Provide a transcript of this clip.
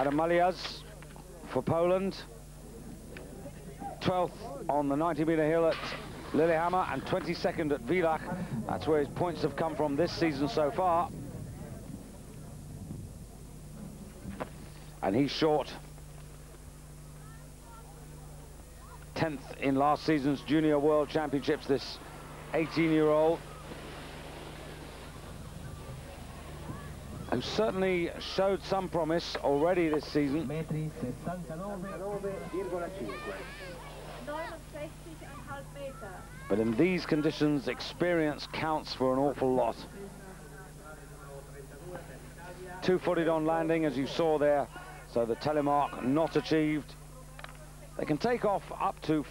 Adam Malias for Poland. 12th on the 90-metre hill at Lillehammer and 22nd at Villach. That's where his points have come from this season so far. And he's short. 10th in last season's Junior World Championships, this 18-year-old. Who certainly showed some promise already this season. But in these conditions, experience counts for an awful lot. Two-footed on landing, as you saw there, so the telemark not achieved. They can take off up to